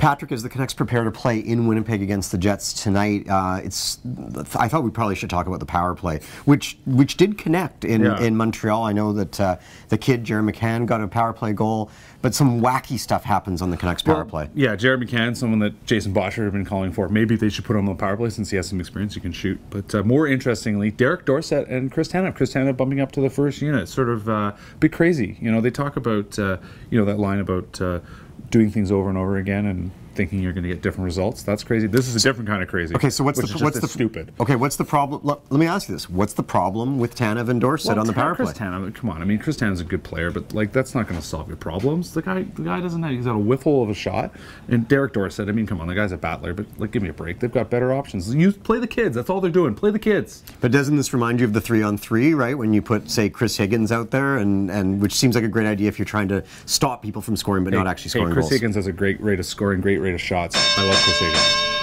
Patrick, as the Canucks prepare to play in Winnipeg against the Jets tonight, uh, it's. I thought we probably should talk about the power play, which which did connect in, Yeah. in Montreal. I know that uh, the kid Jared McCann got a power play goal, but some wacky stuff happens on the Canucks power play. Yeah, Jared McCann, someone that Jason Botchford had been calling for. Maybe they should put him on the power play since he has some experience. He can shoot. But uh, more interestingly, Derek Dorsett and Chris Tanev. Chris Tanev bumping up to the first unit. Sort of uh, bit crazy. You know, they talk about uh, you know that line about uh, doing things over and over again and thinking you're going to get different results. That's crazy. This is a different kind of crazy. Okay, so what's the is what's the stupid? Okay, what's the problem? Let, let me ask you this: What's the problem with Tanev and Dorsett on the power play? Chris Tanev, come on. I mean, Chris Tanev's a good player, but like that's not going to solve your problems. The guy, the guy doesn't have. He's got a whiffle of a shot. And Derek Dorsett. I mean, come on, the guy's a battler, but like, give me a break. They've got better options. You play the kids. That's all they're doing. Play the kids. But doesn't this remind you of the three on three, right? When you put, say, Chris Higgins out there, and, and which seems like a great idea if you're trying to stop people from scoring but not actually Hey, scoring Chris goals. Higgins has a great rate of scoring, great rate of shots. I love Chris Higgins.